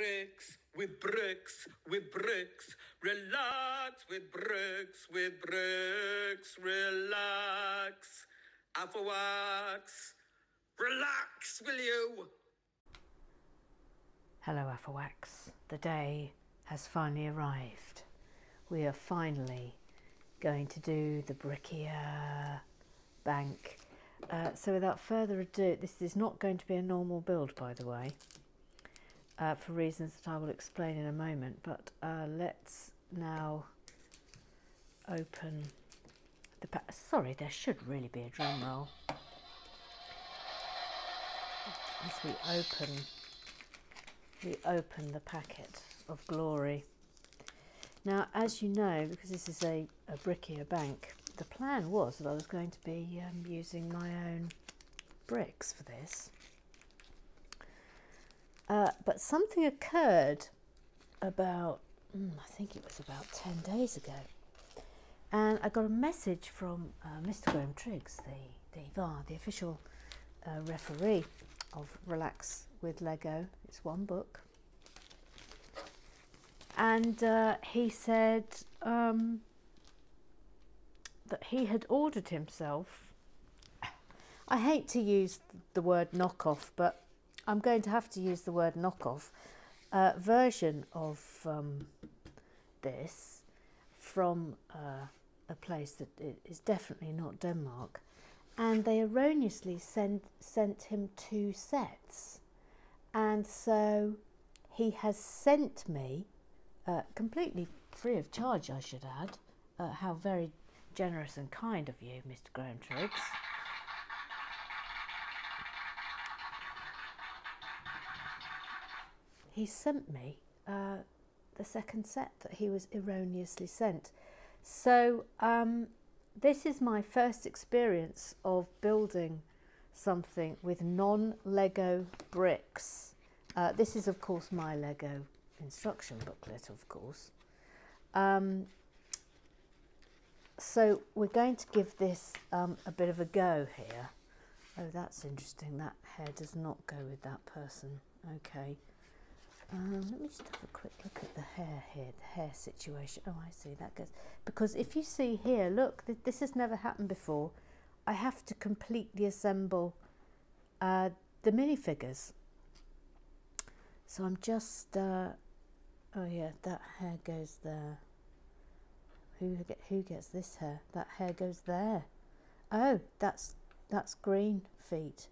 bricks, with bricks, with bricks. Relax with bricks, with bricks. Relax. Alpha wax. Relax, will you? Hello, Afterwax. The day has finally arrived. We are finally going to do the Brickier bank. Uh, so without further ado, this is not going to be a normal build, by the way uh, for reasons that I will explain in a moment. But uh, let's now open the. Sorry, there should really be a drum roll. As we open, we open the packet of glory. Now, as you know, because this is a, a brickier bank, the plan was that I was going to be um, using my own bricks for this. Uh, but something occurred about, mm, I think it was about 10 days ago. And I got a message from uh, Mr. Graham Triggs, the, the VAR, the official uh, referee of Relax with Lego. It's one book. And uh, he said um, that he had ordered himself. I hate to use the word knockoff, but I'm going to have to use the word knockoff uh, version of um, this from uh, a place that is definitely not Denmark. And they erroneously sent, sent him two sets. And so he has sent me, uh, completely free of charge, I should add. Uh, how very generous and kind of you, Mr. Graham he sent me uh, the second set that he was erroneously sent. So um, this is my first experience of building something with non-Lego bricks. Uh, this is of course my Lego instruction booklet of course. Um, so we're going to give this um, a bit of a go here. Oh, that's interesting. That hair does not go with that person. Okay. Um, let me just have a quick look at the hair here, the hair situation. Oh, I see, that goes. Because if you see here, look, th this has never happened before. I have to completely assemble uh, the minifigures. So I'm just, uh, oh yeah, that hair goes there. Who, get, who gets this hair? That hair goes there. Oh, that's, that's green feet.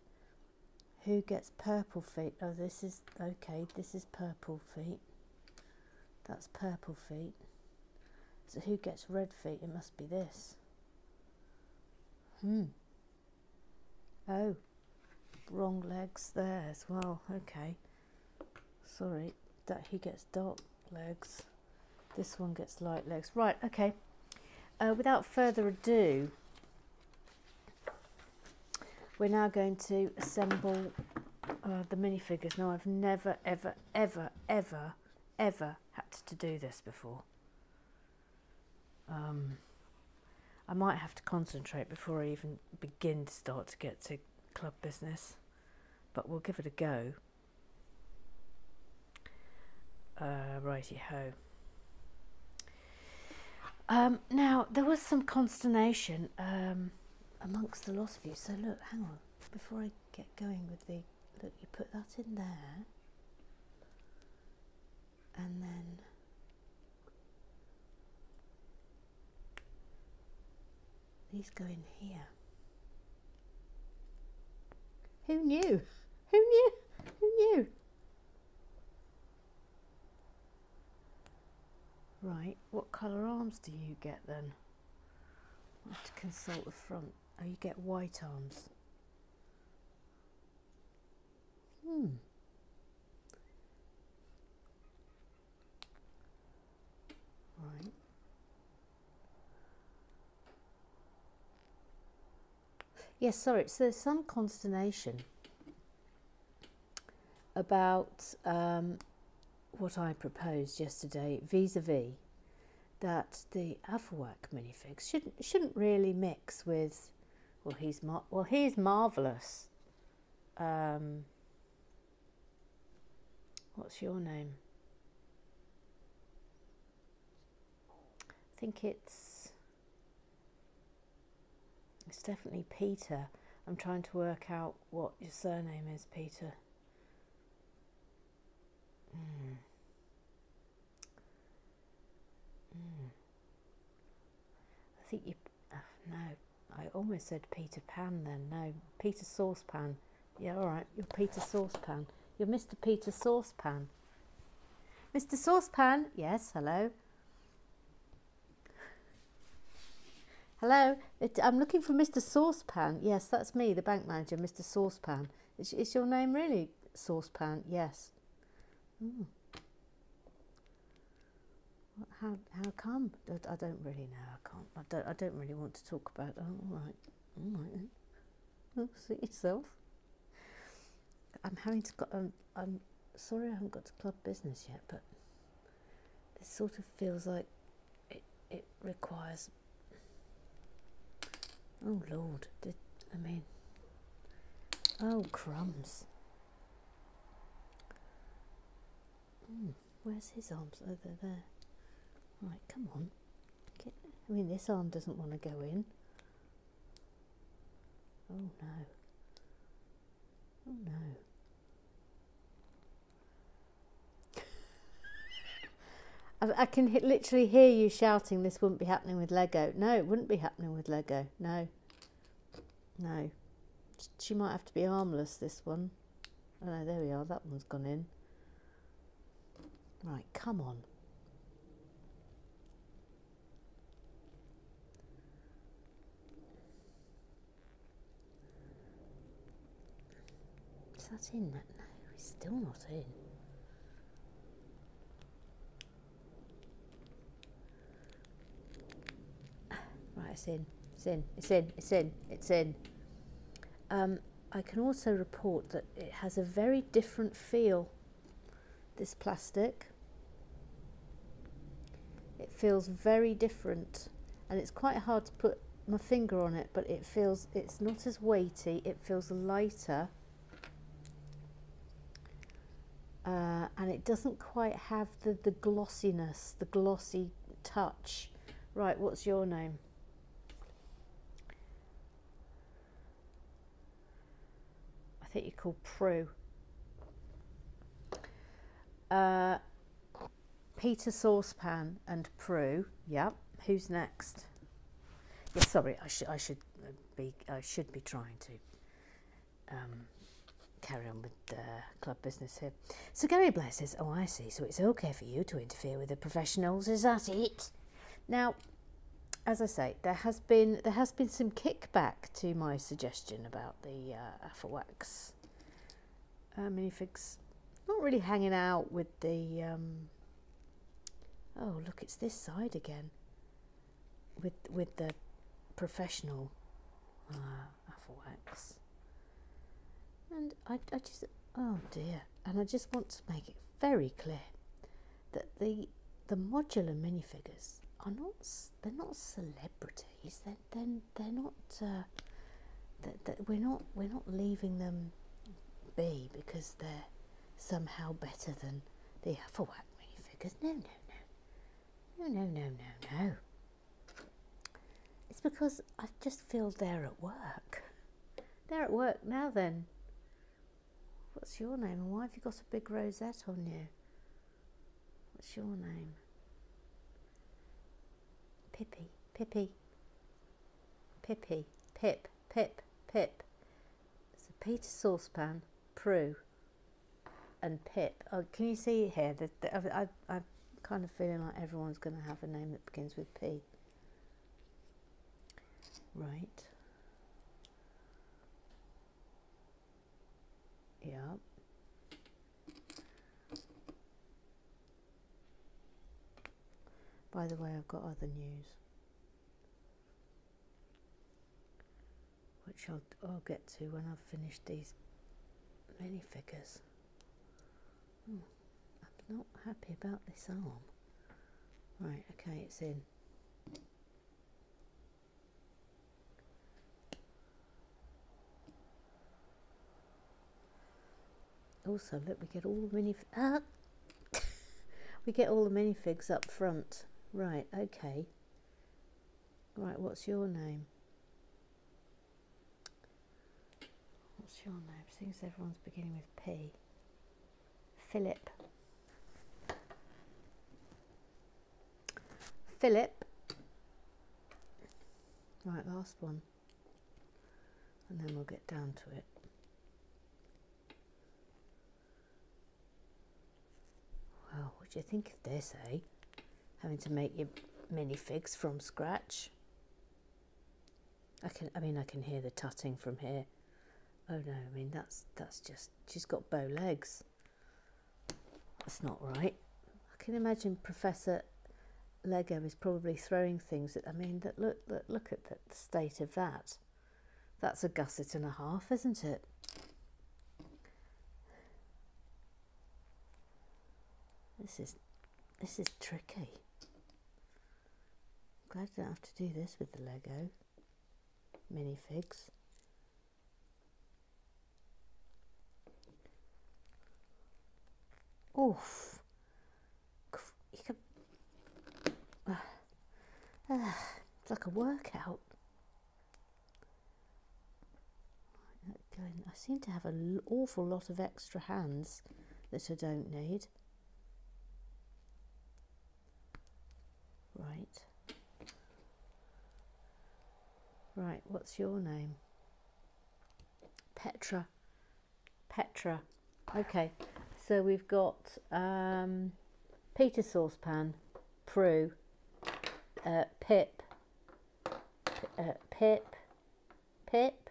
Who gets purple feet? Oh, this is, okay, this is purple feet. That's purple feet. So who gets red feet? It must be this. Hmm. Oh, wrong legs there as well. Okay. Sorry, that he gets dark legs. This one gets light legs. Right, okay. Uh, without further ado, we're now going to assemble uh, the minifigures. Now I've never, ever, ever, ever, ever had to do this before. Um, I might have to concentrate before I even begin to start to get to club business, but we'll give it a go. Uh, righty ho. Um, now there was some consternation. Um, amongst the lot of you. So look, hang on, before I get going with the, look, you put that in there, and then these go in here. Who knew? Who knew? Who knew? Right, what colour arms do you get then? I have to consult the front. Oh, you get white arms. Hmm. Right. Yes, sorry, so there's some consternation about um, what I proposed yesterday vis-a-vis -vis that the Afawak minifigs shouldn't shouldn't really mix with well, he's mar- well, he's marvelous. Um, What's your name? I think it's it's definitely Peter. I'm trying to work out what your surname is, Peter. Mm. Mm. I think you. Uh, no, I almost said Peter Pan then. No, Peter Saucepan. Yeah, all right. You're Peter Saucepan. You're Mr. Peter Saucepan. Mr. Saucepan. Yes. Hello. Hello, it, I'm looking for Mr. Saucepan. Yes, that's me, the bank manager, Mr. Saucepan. Is, is your name really Saucepan? Yes. Mm. How how come? I don't really know. I can't. I don't. I don't really want to talk about. Oh, all right. All right then. Suit yourself. I'm having to. Go, um, I'm sorry I haven't got to club business yet, but this sort of feels like it. It requires Oh Lord, did I mean? Oh crumbs! Mm, where's his arms? Oh, they're there. Right, come on. Get, I mean, this arm doesn't want to go in. Oh no. Oh no. I, I can literally hear you shouting, this wouldn't be happening with Lego. No, it wouldn't be happening with Lego. No. No. She might have to be armless, this one. Oh no, there we are. That one's gone in. Right, come on. Is that in? No, he's still not in. Right, it's in, it's in, it's in, it's in, it's in. Um, I can also report that it has a very different feel, this plastic. It feels very different and it's quite hard to put my finger on it, but it feels, it's not as weighty, it feels lighter. Uh, and it doesn't quite have the, the glossiness, the glossy touch. Right, what's your name? I think you're called Prue. Uh, Peter Saucepan and Prue. Yep. Who's next? Yeah, sorry, I should I should be I should be trying to um, carry on with the club business here. So Gary Blair says, "Oh, I see. So it's okay for you to interfere with the professionals. Is that it?" Now, as I say, there has been there has been some kickback to my suggestion about the uh, Afterwax uh, minifigs. Not really hanging out with the. Um, oh, look, it's this side again. With with the professional uh. And I, I just oh dear, and I just want to make it very clear that the the modular minifigures are not they're not celebrities. They're they're, they're not. Uh, that, that we're not we're not leaving them be because they're somehow better than the Afterwax minifigures. No, no, no, no, no, no, no, no. It's because I just feel they're at work. They're at work now. Then, what's your name and why have you got a big rosette on you? What's your name? Pippi, Pippi, Pippi, Pip, Pip, Pip. It's a Peter saucepan, Prue, and Pip. Oh, can you see here? The, the, I, I, I'm kind of feeling like everyone's going to have a name that begins with P. Right. By the way, I've got other news, which I'll, I'll get to when I've finished these minifigures. Oh, I'm not happy about this arm. Right, okay, it's in. Also, look, we get all the mini. Ah! we get all the minifigs up front. Right, okay. Right, what's your name? What's your name? Seems everyone's beginning with P. Philip. Philip. Right, last one. And then we'll get down to it. Well, what do you think of this, eh? Having to make your minifigs from scratch. I can I mean I can hear the tutting from here. Oh no, I mean that's that's just she's got bow legs. That's not right. I can imagine Professor Lego is probably throwing things at I mean that look look, look at the state of that. That's a gusset and a half, isn't it? This is this is tricky. Glad I don't have to do this with the Lego minifigs. Oof. You can, uh, uh, it's like a workout. I seem to have an awful lot of extra hands that I don't need. Right. Right, what's your name? Petra. Petra. Okay, so we've got um, Peter saucepan, Prue, uh, Pip, uh, Pip, Pip,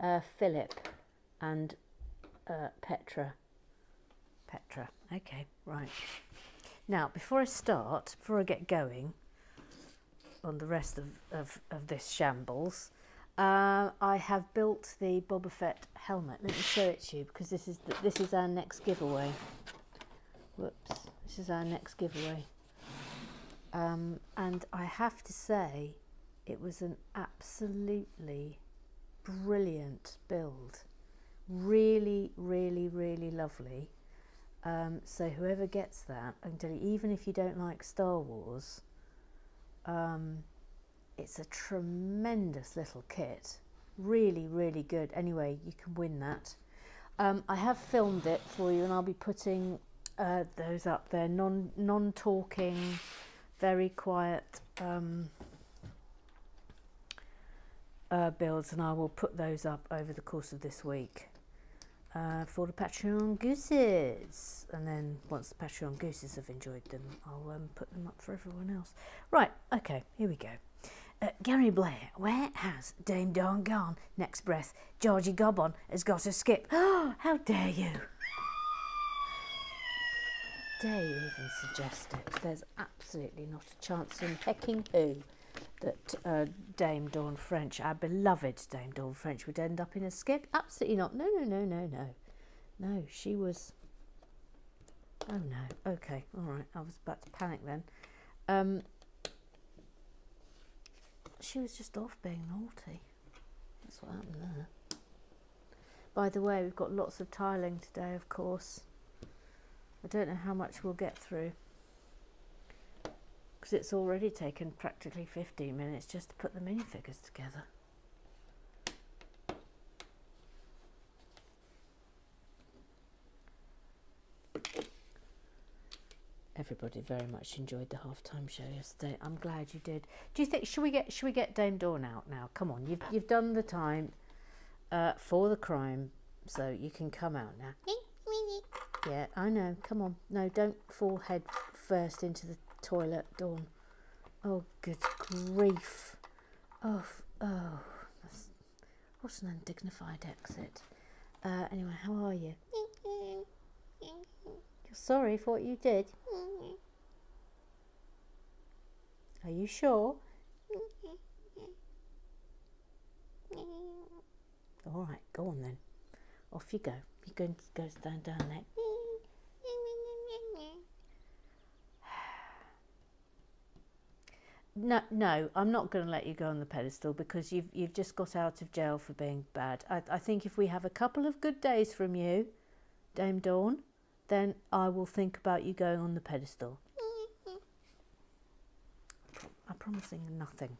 uh, Philip, and uh, Petra. Petra. Okay, right. Now, before I start, before I get going on the rest of, of, of this shambles, uh, I have built the Boba Fett helmet. Let me show it to you because this is the, this is our next giveaway. Whoops, this is our next giveaway. Um, and I have to say, it was an absolutely brilliant build. Really, really, really lovely. Um, so whoever gets that, I can tell you, even if you don't like Star Wars, um, it's a tremendous little kit. Really, really good. Anyway, you can win that. Um, I have filmed it for you, and I'll be putting uh, those up there. Non non talking, very quiet um, uh, builds, and I will put those up over the course of this week uh, for the Patreon gooses. And then once the Patreon gooses have enjoyed them, I'll um, put them up for everyone else. Right, okay, here we go. Uh, Gary Blair, where has Dame Dawn gone? Next breath, Georgie Gobbon has got a skip. Oh, how dare you! Dare you even suggest it? There's absolutely not a chance in hecking who that uh, Dame Dawn French, our beloved Dame Dawn French, would end up in a skip? Absolutely not. No, no, no, no, no. No, she was. Oh no. Okay, all right. I was about to panic then. Um, she was just off being naughty. That's what happened there. By the way, we've got lots of tiling today, of course. I don't know how much we'll get through because it's already taken practically 15 minutes just to put the minifigures together. Everybody very much enjoyed the halftime show yesterday. I'm glad you did. Do you think should we get should we get Dame Dawn out now? Come on, you've you've done the time uh, for the crime, so you can come out now. Yeah, I know. Come on. No, don't fall head first into the toilet, Dawn. Oh, good grief. Oh, oh, what an undignified exit. Uh, anyway, how are you? You're sorry for what you did? Are you sure? All right, go on then. Off you go. You're going to go stand down there. No, no, I'm not going to let you go on the pedestal because you've you've just got out of jail for being bad. I, I think if we have a couple of good days from you, Dame Dawn, then I will think about you going on the pedestal. I'm promising nothing.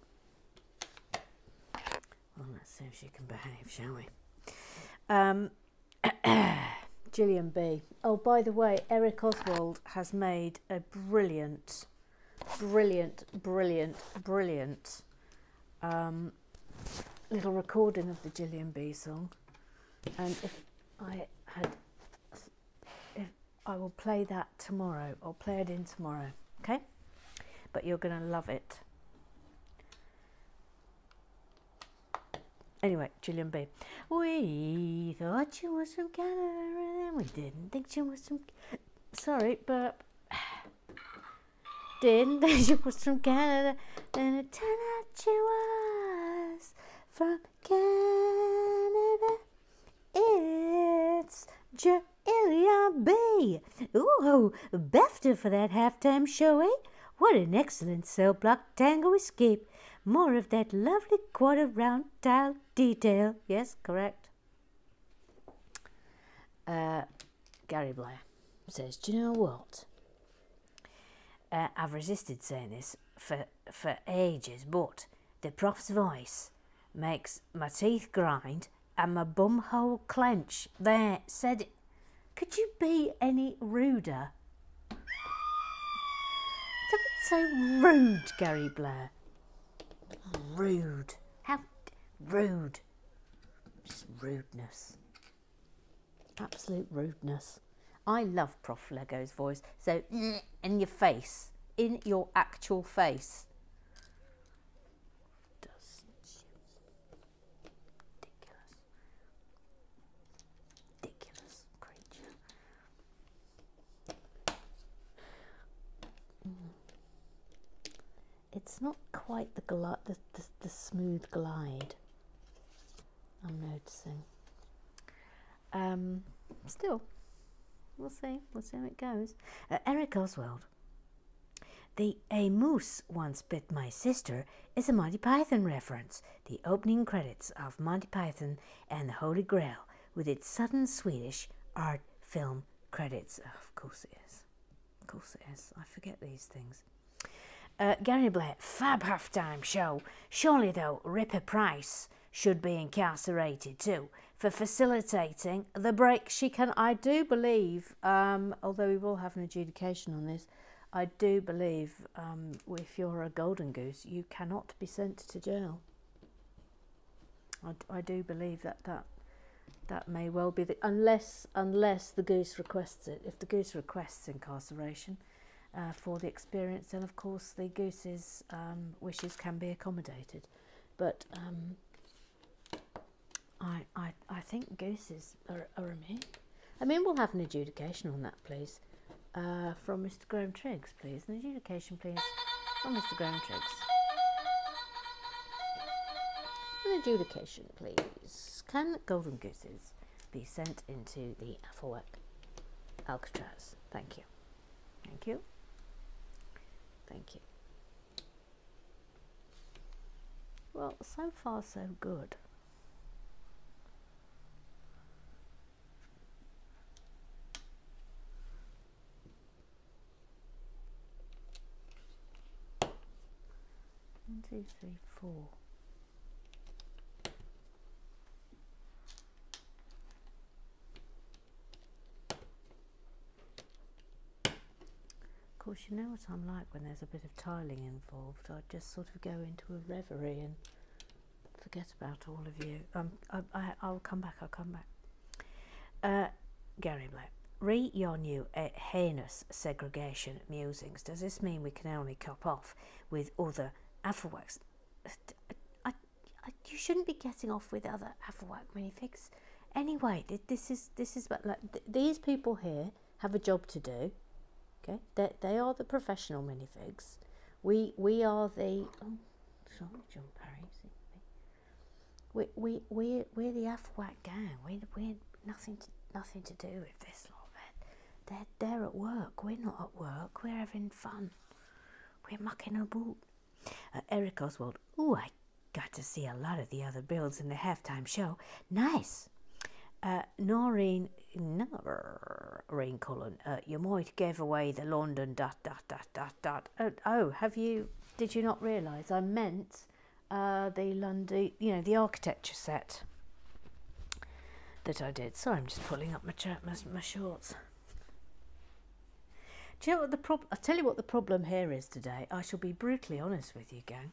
Well, let's see if she can behave, shall we? Um, Gillian B. Oh, by the way, Eric Oswald has made a brilliant, brilliant, brilliant, brilliant um, little recording of the Gillian B song. And if I had, if I will play that tomorrow, I'll play it in tomorrow, okay? But you're going to love it. Anyway, Gillian B. We thought she was from Canada and we didn't think she was from. Sorry, but. Didn't she was from Canada, and it turned out she was from Canada. It's Gillian B. Ooh, BAFTA for that halftime show, eh? What an excellent cell block tango escape. More of that lovely quarter round tile detail. Yes, correct. Uh, Gary Blair says, Do you know what? Uh, I've resisted saying this for, for ages, but the prof's voice makes my teeth grind and my bumhole clench. There, said it. Could you be any ruder? Don't so rude, Gary Blair. Rude. How rude. Just rudeness. Absolute rudeness. I love Prof Lego's voice. So, in your face. In your actual face. It's not quite the, the, the, the smooth glide I'm noticing. Um, still, we'll see. We'll see how it goes. Uh, Eric Oswald. The A Moose Once Bit My Sister is a Monty Python reference, the opening credits of Monty Python and the Holy Grail, with its sudden Swedish art film credits. Oh, of course it is. Of course it is. I forget these things. Uh, Gary Blair, fab halftime show. Surely, though, Ripper Price should be incarcerated too for facilitating the break she can. I do believe, um, although we will have an adjudication on this, I do believe um, if you're a golden goose, you cannot be sent to jail. I, I do believe that that that may well be the unless unless the goose requests it. If the goose requests incarceration uh, for the experience, then of course the goose's um, wishes can be accommodated. But um, I, I, I think gooses are, are a immune. I mean, we'll have an adjudication on that, please. Uh, from Mr. Graham Triggs, please. An adjudication, please, from Mr. Graham Triggs. An adjudication, please. Can golden gooses be sent into the Affleck Alcatraz? Thank you. Thank you. Thank you. Well, so far so good. One, two, three, four. Of course, you know what I'm like when there's a bit of tiling involved. I just sort of go into a reverie and forget about all of you. Um, I, I, I'll come back. I'll come back. Uh, Gary Black. Re your new uh, heinous segregation musings. Does this mean we can only cop off with other Afrowax? I, I, you shouldn't be getting off with other Afrowax minifigs. Anyway, this is this is but like th- these people here have a job to do. Okay, they they are the professional minifigs. We we are the oh, sorry, John Parry. We we we we're the Afrowax gang. We we nothing to nothing to do with this lot. They're they're at work. We're not at work. We're having fun. We're mucking about. Uh, Eric Oswald. Oh, I got to see a lot of the other builds in the halftime show. Nice. Uh, Noreen rain Cullen. Uh, you might give away the London dot dot dot dot dot. Oh, oh have you? Did you not realise I meant uh, the London? You know the architecture set that I did. Sorry, I'm just pulling up my my, my shorts. Do you know what the problem? I'll tell you what the problem here is today. I shall be brutally honest with you, gang.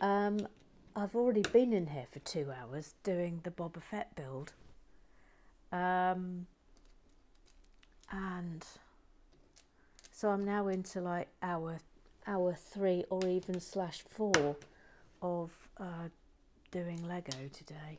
Um, I've already been in here for two hours doing the Boba Fett build. Um, and so I'm now into like hour, hour three or even slash four of uh, doing Lego today.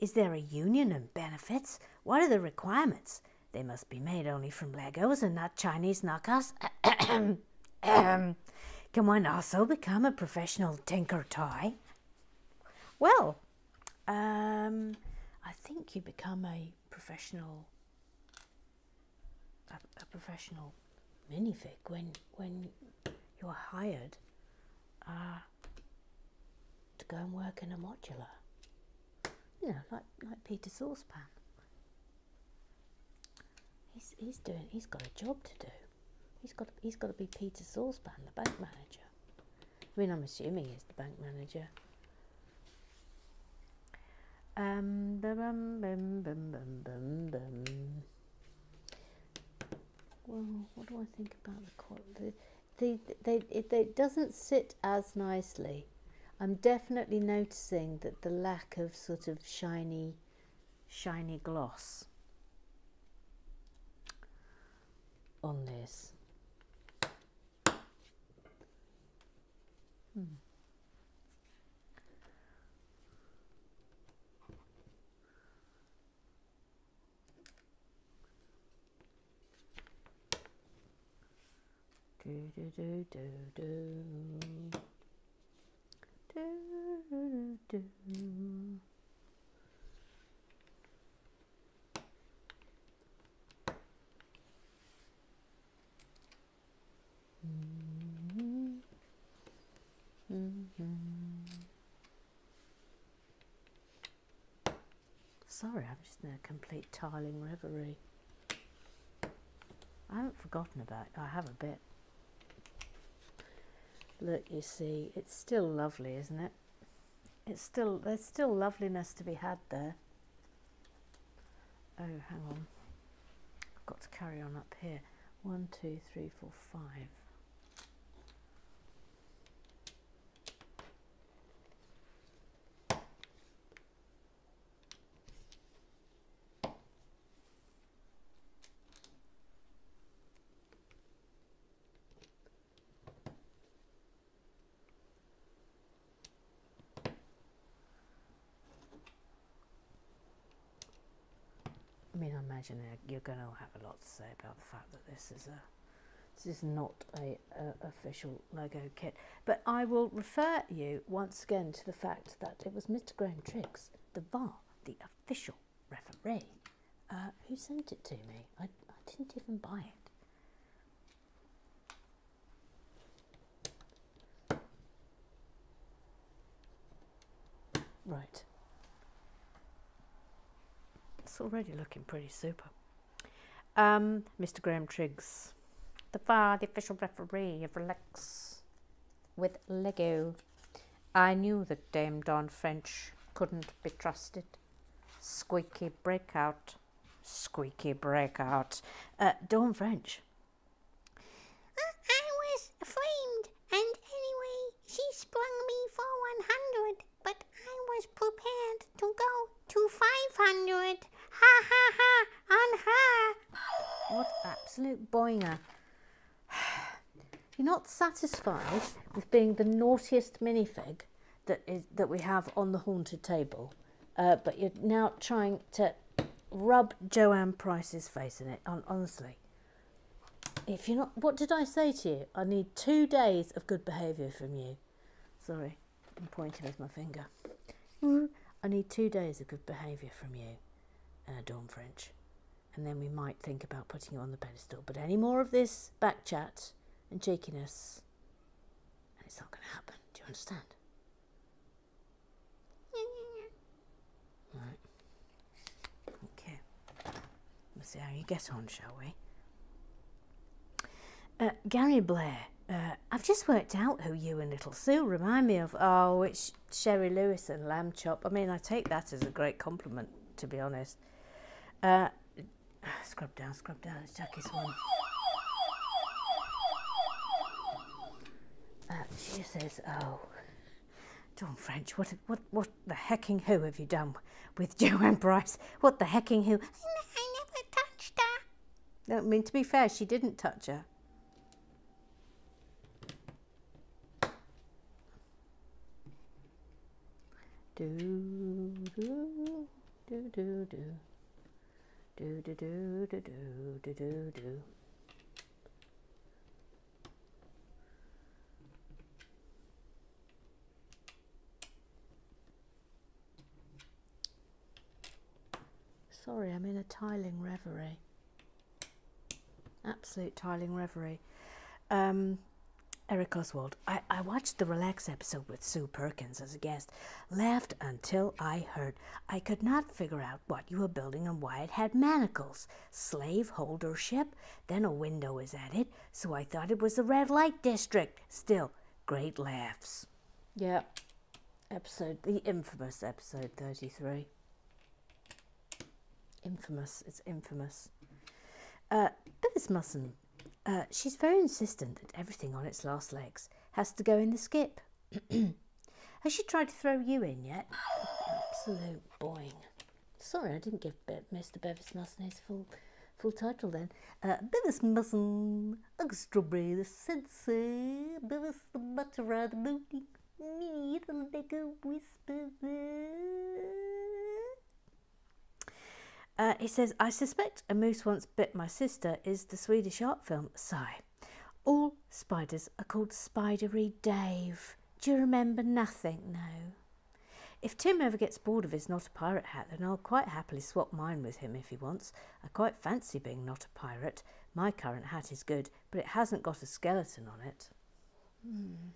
Is there a union and benefits? What are the requirements? They must be made only from Legos and not Chinese knockoffs. Can one also become a professional tinker toy? Well, um, I think you become a professional a, a professional minifig when when you're hired uh, to go and work in a modular. You know, like like Peter Saucepan. He's he's doing he's got a job to do. He's got he's got to be Peter Saucepan, the bank manager. I mean, I'm assuming he's the bank manager. Um, bum, bum, bum. Well, what do I think about the quality? The, they, it, it doesn't sit as nicely. I'm definitely noticing that the lack of sort of shiny, shiny gloss on this. Hmm. Do do do do do do do do. Sorry, I'm just in a complete tiling reverie. I haven't forgotten about it. I have a bit. Look, you see, it's still lovely, isn't it? It's still, there's still loveliness to be had there. Oh, hang on. I've got to carry on up here. One, two, three, four, five. Imagine you're going to have a lot to say about the fact that this is a this is not a, a, official Lego kit. But I will refer you once again to the fact that it was Mr. Graham Triggs, the VAR, the official referee, uh, who sent it to me. I, I didn't even buy it. Right. It's already looking pretty super. Um, Mr. Graham Triggs, the VAR the official referee of Relax with Lego. I knew that Dame Dawn French couldn't be trusted. Squeaky breakout. Squeaky breakout. Uh, Dawn French. Uh, I was framed, and anyway, she sprung me for 100, but I was prepared to go to 500. Ha ha ha on her. What absolute boinger. You're not satisfied with being the naughtiest minifig that is that we have on the haunted table. uh, but you're now trying to rub Joanne Price's face in it. Honestly, if you're not, what did I say to you? I need two days of good behaviour from you. Sorry, I'm pointing with my finger. I need two days of good behaviour from you, uh, Dawn French, and then we might think about putting you on the pedestal. But any more of this back chat and cheekiness, and it's not going to happen. Do you understand? Right. Okay. We'll see how you get on, shall we? Uh, Gary Blair, uh, I've just worked out who you and Little Sue remind me of. Oh, it's Shari Lewis and Lamb Chop. I mean, I take that as a great compliment, to be honest. Uh, scrub down, scrub down. It's Jackie one. Uh, she says, "Oh, Dawn French, what, what, what the hecking who have you done with Joanne Price? What the hecking who?" I never touched her. I mean, to be fair, she didn't touch her. Do do do do do do do do do do do do do. Sorry, I'm in a tiling reverie. Absolute tiling reverie. Um, Eric Oswald. I, I watched the Relax episode with Sue Perkins as a guest. Laughed until I heard. I could not figure out what you were building and why it had manacles. Slave holder ship. Then a window is added, so I thought it was the red light district. Still, great laughs. Yeah. Episode, the infamous episode 33. Infamous. It's infamous. Uh, Bevis Musson uh, she's very insistent that everything on its last legs has to go in the skip. has she tried to throw you in yet? Absolute boing. Sorry, I didn't give Be- Mr. Bevis Musson his full full title then. Uh, Bevis Musson, a strawberry, the sensei, Bevis the butterer, the moody, me, the Lego whisperer. Uh, he says, I suspect A Moose Once Bit My Sister is the Swedish art film Sigh. All spiders are called Spidery Dave. Do you remember nothing? No. If Tim ever gets bored of his Not a Pirate hat, then I'll quite happily swap mine with him if he wants. I quite fancy being not a pirate. My current hat is good, but it hasn't got a skeleton on it. Hmm.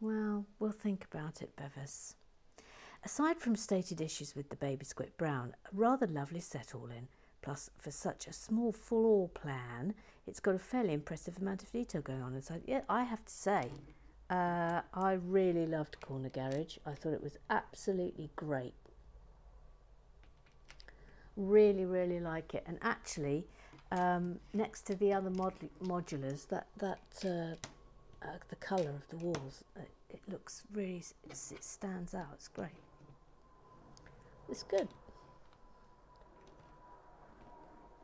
Well, we'll think about it, Bevis. Aside from stated issues with the baby squid brown, a rather lovely set all in. Plus, for such a small floor plan, it's got a fairly impressive amount of detail going on inside. Yeah, I have to say, uh, I really loved Corner Garage. I thought it was absolutely great. Really, really like it. And actually, um, next to the other mod- modulars, that that uh, uh, the colour of the walls, uh, it looks really, it stands out. It's great. It's good.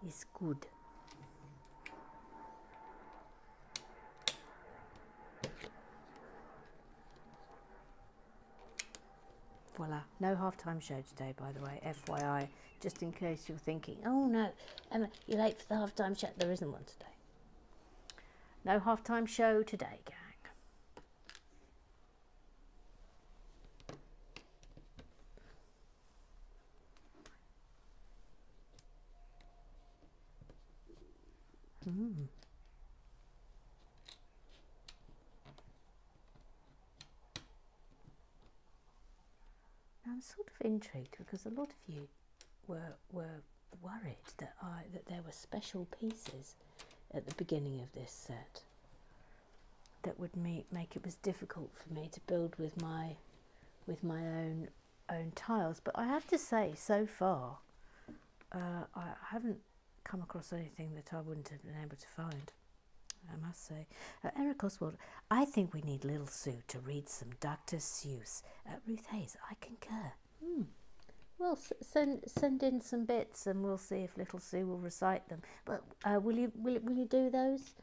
It's good. Voila, no halftime show today, by the way, FYI, just in case you're thinking, oh no, Emma, you're late for the halftime show. There isn't one today. No halftime show today, gang. Mm. I'm sort of intrigued because a lot of you were were worried that I that there were special pieces at the beginning of this set that would make make it was difficult for me to build with my with my own own tiles. But I have to say, so far, uh, I haven't come across anything that I wouldn't have been able to find. I must say. Uh, Eric Oswald, I think we need Little Sue to read some Dr. Seuss. Uh, Ruth Hayes, I concur. Well, send send in some bits, and we'll see if Little Sue will recite them. But uh, will you will will you do those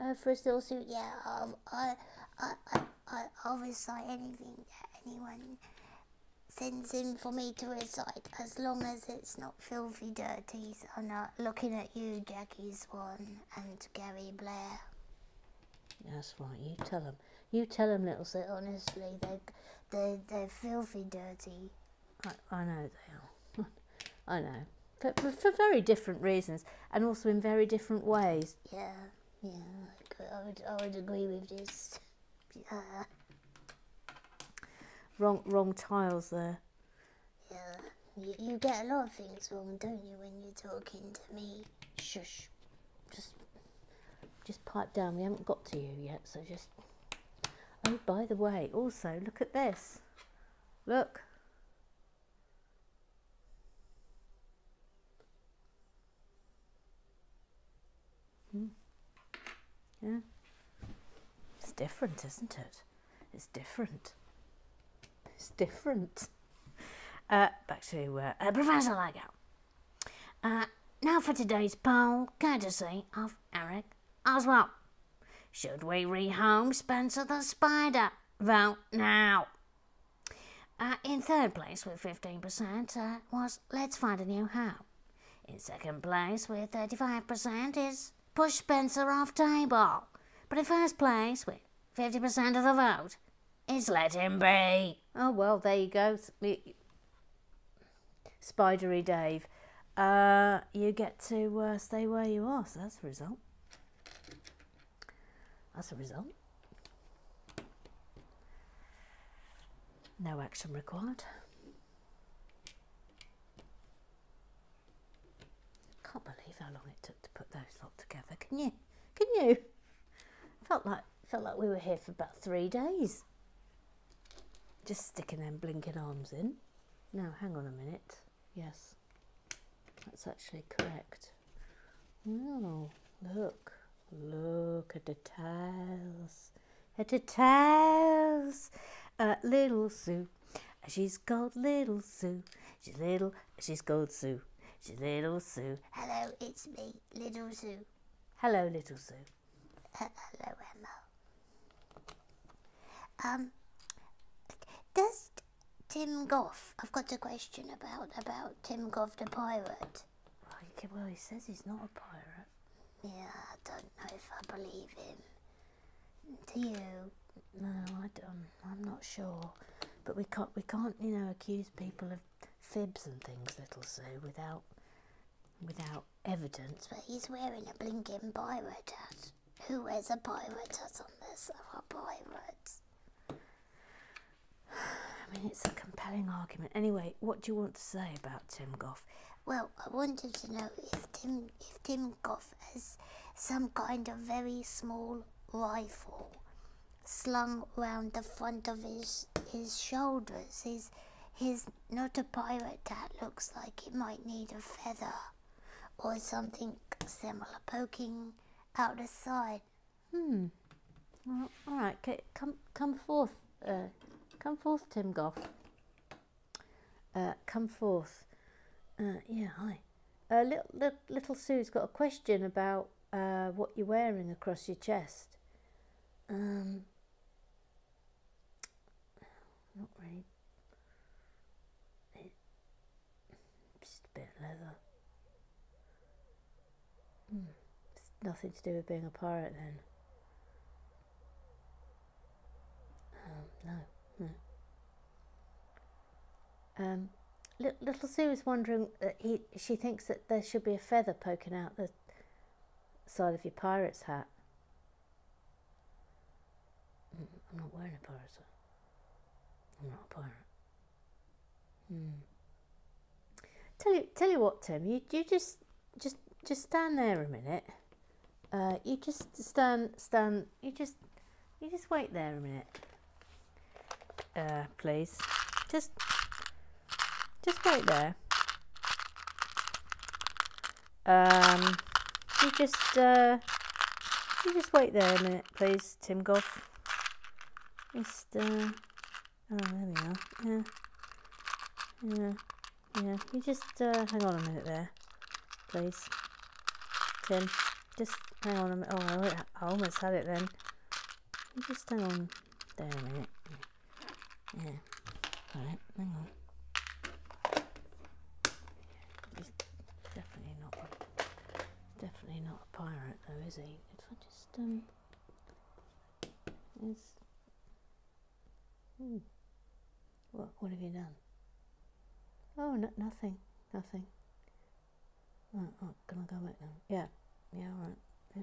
uh, for us, Little Sue? Yeah, I'll, I, I, I, I, I'll recite anything that anyone sends in for me to recite, as long as it's not filthy dirty. So I'm not looking at you, Jackie Swan and Gary Blair. That's right. You tell them. You tell them, little Sue. honestly, they're they're, they're filthy dirty. I, I know they are. I know. But for, for very different reasons and also in very different ways. Yeah, yeah, I would, I would agree with this. Yeah, Wrong, wrong tiles there. yeah. You, you get a lot of things wrong, don't you, when you're talking to me? Shush. Just, just pipe down. We haven't got to you yet, so just. Oh, by the way, also look at this. Look. Hmm. Yeah. It's different, isn't it? It's different. It's different. Uh, back to uh, uh, Professor Lego. Uh, now for today's poll, courtesy of Eric Oswald. Should we rehome Spencer the Spider? Vote now. Uh, in third place with 15% uh, was Let's Find a New Home. In second place with 35% is Push Spencer off table. But in first place with 50% of the vote is Let Him Be. Oh well, there you go. Spidery Dave. Uh, you get to uh, stay where you are, so that's the result. That's the result. No action required. Can't believe how long it took to put those lot together. Can you? Can you? Felt like felt like we were here for about three days. Just sticking them blinking arms in. No, hang on a minute. Yes, that's actually correct. Oh, look, look at the tails, at the tails. Uh, little Sue, she's called Little Sue. She's little, she's called Sue. She's Little Sue. Hello, it's me, Little Sue. Hello, Little Sue. Uh, hello, Emma. Um, does Tim Goff? I've got a question about about Tim Goff the pirate. Well, he, well, he says he's not a pirate. Yeah, I don't know if I believe him. Do you? No, I don't. I'm not sure. But we can't. We can't, you know, accuse people of fibs and things, Little Sue, without without evidence. But he's wearing a blinking pirate hat. Who wears a pirate hat on this are pirates? I mean, it's a compelling argument. Anyway, what do you want to say about Tim Goff? Well, I wanted to know if Tim if Tim Goff has some kind of very small rifle slung round the front of his his shoulders. His his not a pirate hat looks like it might need a feather or something similar poking out the side. Hmm. All right. Come, come forth. Uh, come forth, Tim Goff. Uh, come forth. Uh, yeah. Hi. Uh, little, little, little Sue's got a question about uh, what you're wearing across your chest. Um. Not really. It, leather. Hmm. It's nothing to do with being a pirate then. Um, no, no. Um, little Sue is wondering that he she thinks that there should be a feather poking out the side of your pirate's hat. Mm, I'm not wearing a pirate's hat. I'm not a pirate. Hmm. Tell you, tell you what, Tim. You, you just, just, just stand there a minute. Uh, you just stand, stand. You just, you just wait there a minute. Uh, please. Just, just wait there. Um, you just, uh, you just wait there a minute, please, Tim Goff. Just, oh, there we are. Yeah, yeah, yeah, you just uh, hang on a minute there, please. Tim, just hang on a minute. Oh, I almost had it then. You just hang on there a minute. Yeah. yeah. Alright, hang on. He's definitely not a, definitely not a pirate though, is he? If I just um is hmm. What what have you done? Oh, no, nothing, nothing. Oh, oh, can I go back now? Yeah, yeah, all right, yeah.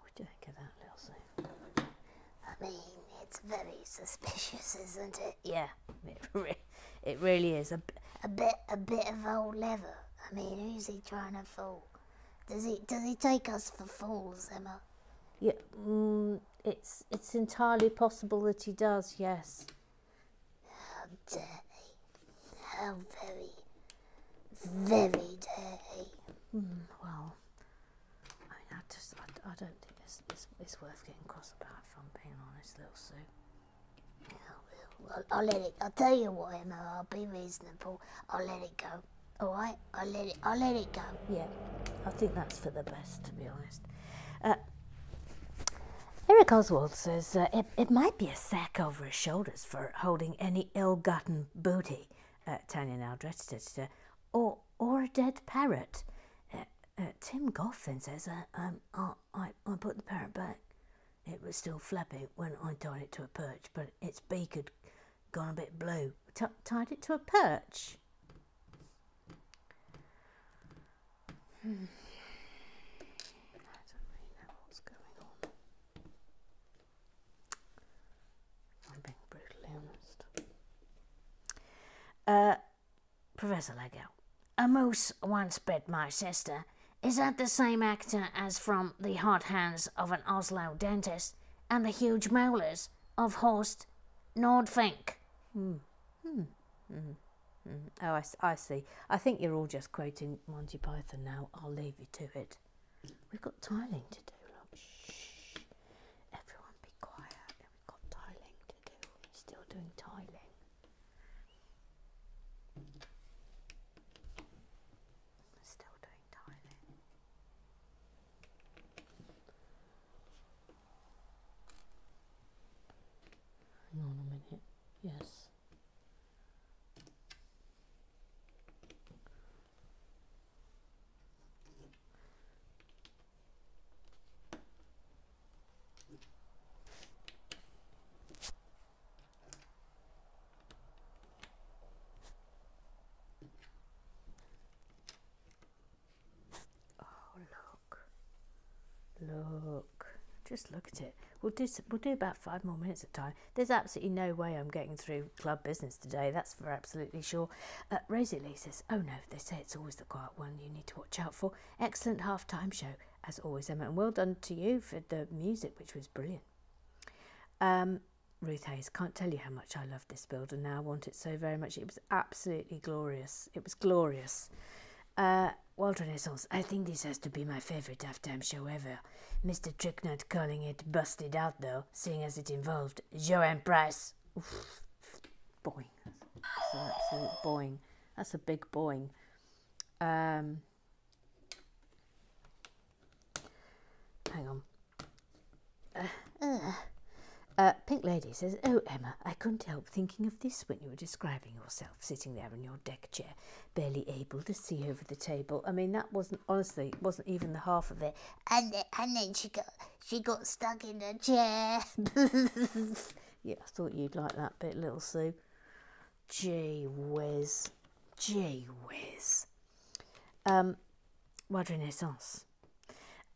What do you think of that, little Sue? I mean, it's very suspicious, isn't it? Yeah, it, re- it really is. A bit, a bit of old leather. I mean, who's he trying to fool? Does he, does he take us for fools, Emma? yeah, mm, it's it's entirely possible that he does. Yes. He? How very, very he? Mm, well, I mean, I just I, I don't think it's, it's it's worth getting cross about. If I'm being honest, little Sue. I'll, I'll let it. I'll tell you what, Emma. I'll be reasonable. I'll let it go. All right. I'll let it. I'll let it go. Yeah, I think that's for the best, to be honest. Uh, Eric Oswald says uh, it, it might be a sack over his shoulders for holding any ill-gotten booty, uh, Tanya now da, or or a dead parrot. Uh, uh, Tim Goff then says, uh, um, I, I, I put the parrot back. It was still flappy when I tied it to a perch, but its beak had gone a bit blue. T- tied it to a perch? Hmm. I don't really know what's going on. I'm being brutally honest. Uh, Professor Lego. A moose once bit my sister. Is that the same actor as from The Hot Hands of an Oslo Dentist and The Huge Molars of Horst Nordfink? Hmm. Hmm. Hmm. Oh, I see. I think you're all just quoting Monty Python now. I'll leave you to it. We've got tiling to do. Look. Shh. Everyone be quiet. We've got tiling to do. We're still doing tiling. Still doing tiling. Hang on a minute. Yes. Look, just look at it. We'll do we'll do about five more minutes at a time. There's absolutely no way I'm getting through club business today. That's for absolutely sure. Uh, Rosie Lee says, "Oh no, they say it's always the quiet one you need to watch out for." Excellent half-time show as always, Emma, and well done to you for the music, which was brilliant. Um, Ruth Hayes, can't tell you how much I love this build and now want it so very much. It was absolutely glorious. It was glorious. Uh, World Renaissance, I think this has to be my favourite halftime show ever. Mr. Tricknut calling it busted out though, seeing as it involved Joanne Price. Oof. Boing. That's an absolute boing. That's a big boing. Um, hang on. Uh, Pink Lady says, Oh, Emma, I couldn't help thinking of this when you were describing yourself sitting there in your deck chair, barely able to see over the table. I mean, that wasn't, honestly, wasn't even the half of it. And then, and then she got she got stuck in the chair. Yeah, I thought you'd like that bit, little Sue. Gee whiz. Gee whiz. Um, Renaissance.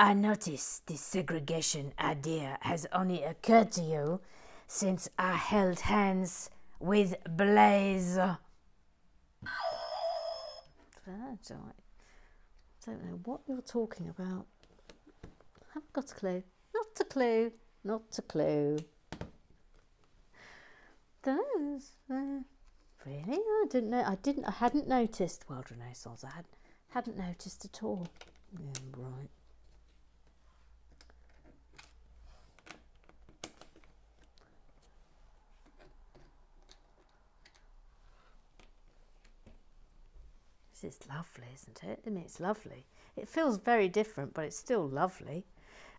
I notice this segregation idea has only occurred to you since I held hands with Blaze. That's all right. I don't know what you're talking about. I haven't got a clue. Not a clue. Not a clue. Those, uh, really? I didn't know. I didn't. I hadn't noticed World Renaissance. I had hadn't noticed at all. Yeah, right. This is lovely, isn't it? I mean, it's lovely. It feels very different, but it's still lovely.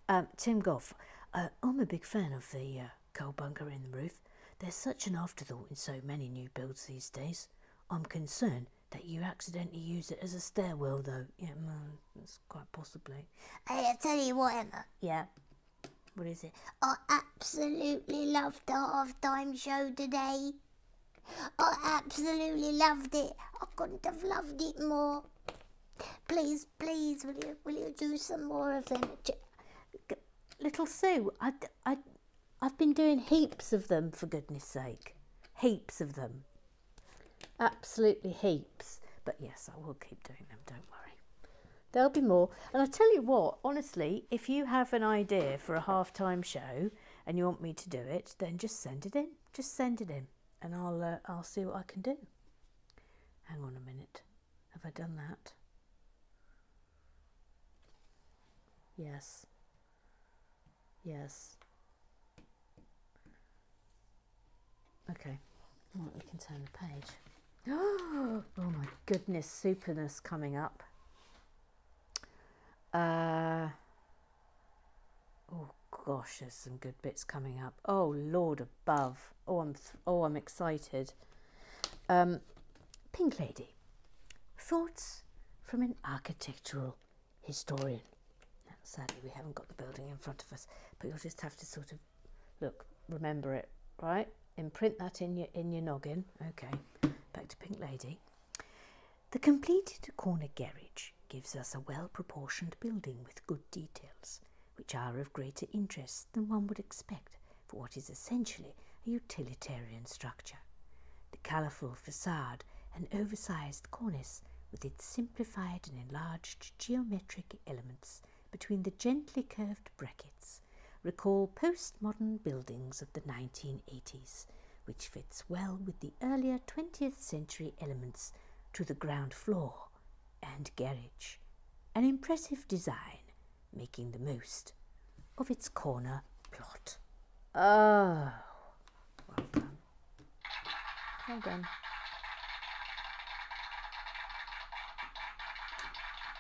Um, Tim Goff, uh, I'm a big fan of the uh, coal bunker in the roof. There's such an afterthought in so many new builds these days. I'm concerned that you accidentally use it as a stairwell, though. Yeah, mm, that's quite possibly. Hey, I tell you what, Emma. Yeah. What is it? I absolutely loved the halftime show today. I absolutely loved it. I couldn't have loved it more. Please, please, will you, will you do some more of them? Little Sue, I, I, I've been doing heaps of them, for goodness sake. Heaps of them. Absolutely heaps. But yes, I will keep doing them, don't worry. There'll be more. And I tell you what, honestly, if you have an idea for a half time show and you want me to do it, then just send it in. Just send it in, and I'll uh, I'll see what I can do. Hang on a minute. Have I done that? Yes. Yes. Okay. Right, we can turn the page. Oh my goodness, superness coming up. Uh, oh gosh, there's some good bits coming up. Oh Lord above. Oh, I'm oh I'm excited. Um, Pink Lady. Thoughts from an architectural historian. Now, sadly, we haven't got the building in front of us, but you'll just have to sort of look, remember it, right? Imprint that in your in your noggin. Okay, back to Pink Lady. The completed corner garage gives us a well proportioned building with good details, which are of greater interest than one would expect for what is essentially a utilitarian structure. The colourful facade and oversized cornice, with its simplified and enlarged geometric elements between the gently curved brackets, recall postmodern buildings of the 1980s, which fits well with the earlier 20th century elements to the ground floor and garage. An impressive design, making the most of its corner plot. Oh. Well done.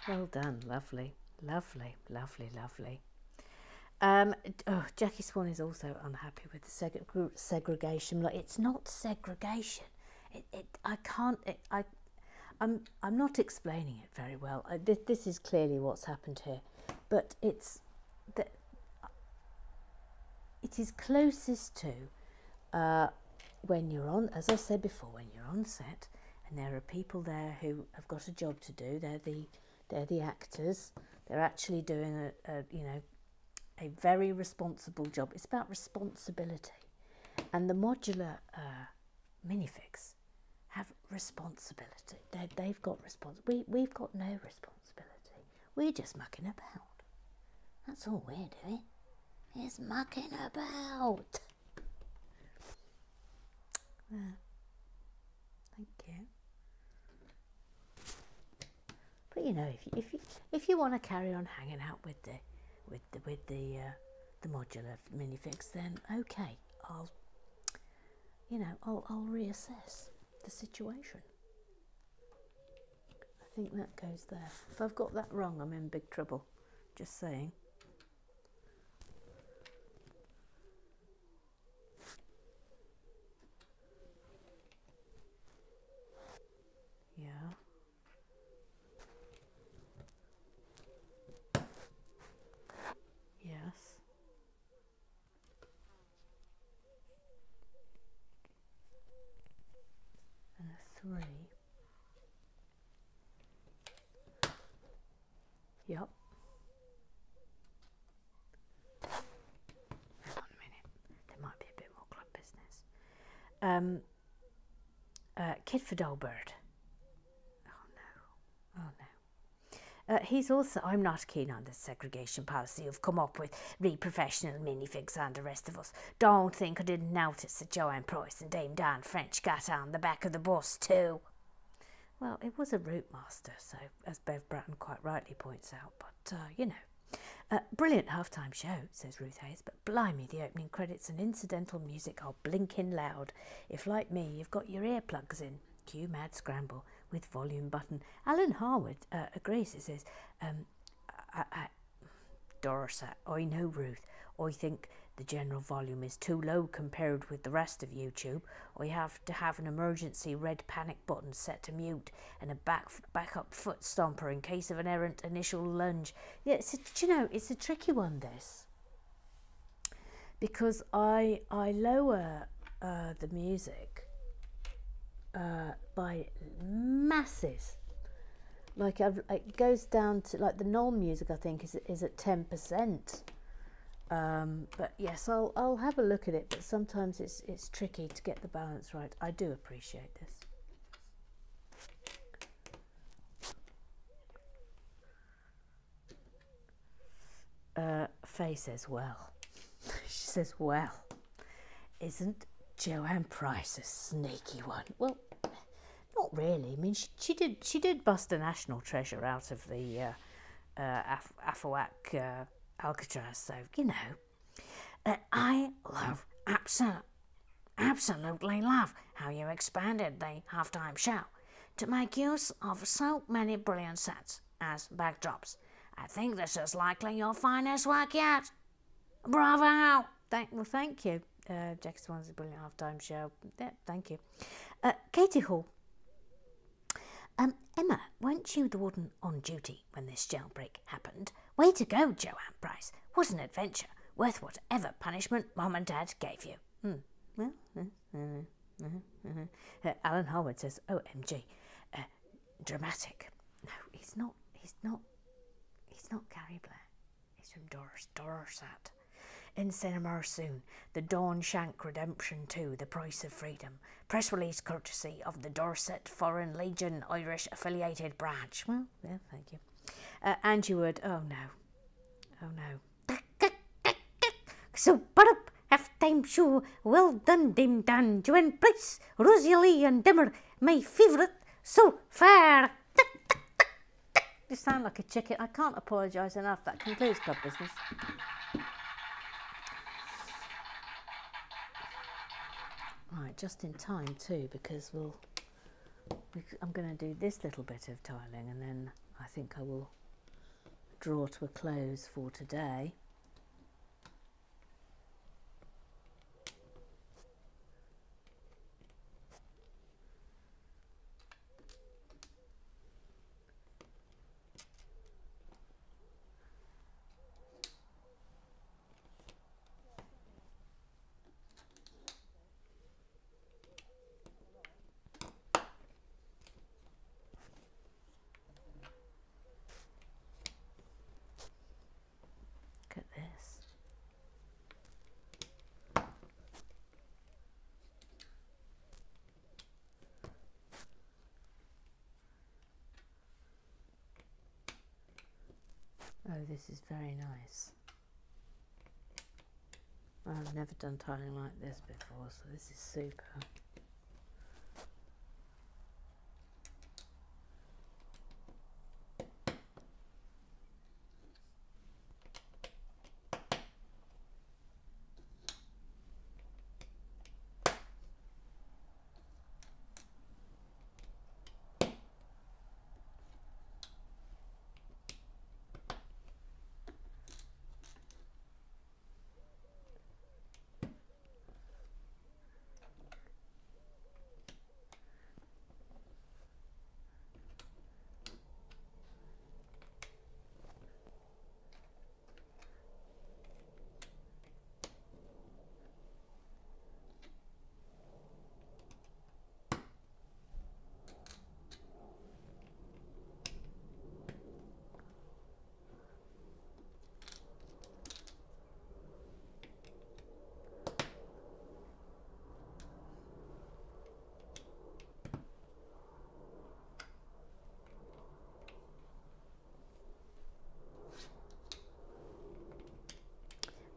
Well done. Lovely, lovely, lovely, lovely. Um, oh, Jackie Swan is also unhappy with the seg- segregation. Like it's not segregation. It, it I can't. It, I, I'm, I'm not explaining it very well. I, this, this is clearly what's happened here, but it's that it is closest to uh, when you're on, as I said before, when you're on set and there are people there who have got a job to do. They're the they're the actors. They're actually doing a, a you know a very responsible job. It's about responsibility, and the modular uh, minifigs have responsibility. They they've got respons. We we've got no responsibility. We're just mucking about. That's all we're doing. Is mucking about. Yeah. Thank you. But you know, if you, if you if you want to carry on hanging out with the with the with the uh, the modular minifigs, then okay, I'll you know I'll I'll reassess the situation. I think that goes there. If I've got that wrong, I'm in big trouble. Just saying. Yeah. Yes. And a three. Yep. Hang on a minute. There might be a bit more club business. Um, Kid for Dolbird. Oh no. Oh no. Uh, he's also, I'm not keen on the segregation policy you've come up with, re professional minifigs and the rest of us. Don't think I didn't notice that Joanne Price and Dame Dan French got on the back of the bus too. Well, it was a route master, so as Bev Bratton quite rightly points out, but uh, you know. Uh, brilliant halftime show, says Ruth Hayes, but blimey, the opening credits and incidental music are blinking loud. If, like me, you've got your earplugs in, cue Mad Scramble with volume button. Alan Harwood uh, agrees. He says, um, I, I, Dorset, I know Ruth. I think the general volume is too low compared with the rest of YouTube, you have to have an emergency red panic button set to mute and a back backup foot stomper in case of an errant initial lunge. Yeah, it's a, you know, it's a tricky one. This because I I lower uh, the music uh, by masses. Like I've, it goes down to like the null music. I think is is at ten percent um, but yes, I'll I'll have a look at it. But sometimes it's it's tricky to get the balance right. I do appreciate this. Uh, Faye says, "Well," she says, "Well, isn't Joanne Price a sneaky one?" Well, not really. I mean, she, she did she did bust a national treasure out of the uh, uh, Af- Afawak. Uh, Alcatraz, so you know. Uh, I love, absolutely, absolutely love how you expanded the halftime show to make use of so many brilliant sets as backdrops. I think this is likely your finest work yet. Bravo! Thank, well, thank you. Uh, Jack Swan's a brilliant halftime show. Yeah, thank you. Uh, Katie Hall. Um, Emma, weren't you the warden on duty when this jailbreak happened? Way to go, Joanne Price. What an adventure. Worth whatever punishment Mom and Dad gave you. Hmm. Well, uh, uh, uh, Alan Harwood says, OMG. Uh, dramatic. No, he's not. He's not. He's not Gary Blair. He's from Doris. Dorset. In cinema soon, The Dawn Shank Redemption 2, The Price of Freedom. Press release courtesy of the Dorset Foreign Legion Irish affiliated branch. Well, yeah, thank you. Uh, you would? oh no. Oh no. So, put up half-time show. Well done, Dame Dan, Joanne Price, Rosalie and Dimmer, my favourite so far. You sound like a chicken. I can't apologise enough. That concludes club business. Just in time too, because we'll. We, I'm going to do this little bit of tiling, and then I think I will draw to a close for today. Oh, this is very nice. I've never done tiling like this before, so this is super.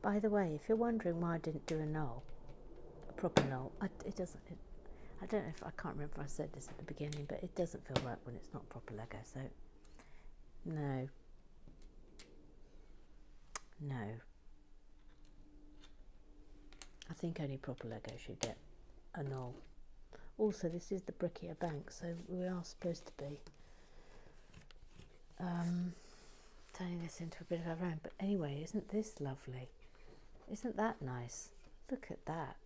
By the way, if you're wondering why I didn't do a null, a proper null, I, it doesn't. It, I don't know if I can't remember if I said this at the beginning, but it doesn't feel right when it's not proper Lego. So, no, no. I think only proper Lego should get a null. Also, this is the Brickier Bank, so we are supposed to be um, turning this into a bit of a round. But anyway, isn't this lovely? Isn't that nice? Look at that.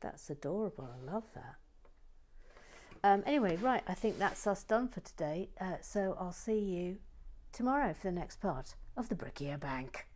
That's adorable. I love that. Um, anyway, right, I think that's us done for today. Uh, so I'll see you tomorrow for the next part of the Brickier Bank.